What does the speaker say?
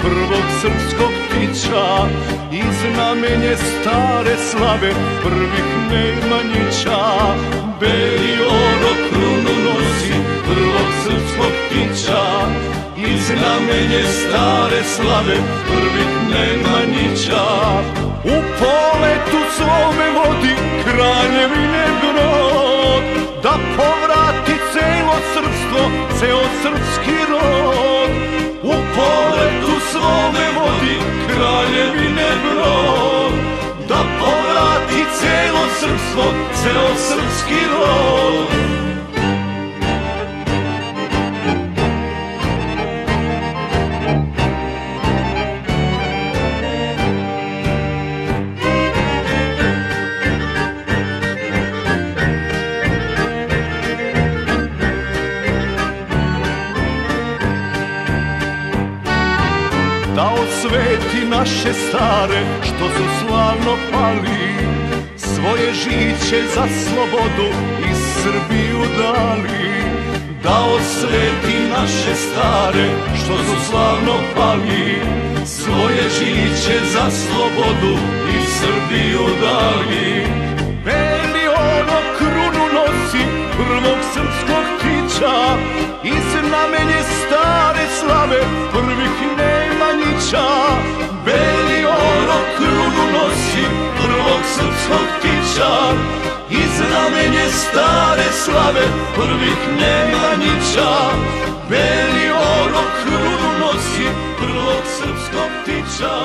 prvog srpskog tića I znamenje stare slave prvih Nemanjića. Beli oro krunu nosi prvog srpskog tića I znamenje stare slave prvih Nemanjića. U poletu svome vodi kraljevine ceo srpski rod. Da osveti naše stare što su slavno pali svoje žiće za slobodu i Srbiju dali da osveti naše stare što su slavno pali. Svoje žiće za slobodu i Srbiju dali. Beli ono krunu nosi prvog srpskog tića i znamenje stare slave stare slave prvih Nemanjića Beli ono krunu nosi prvog srpskog tića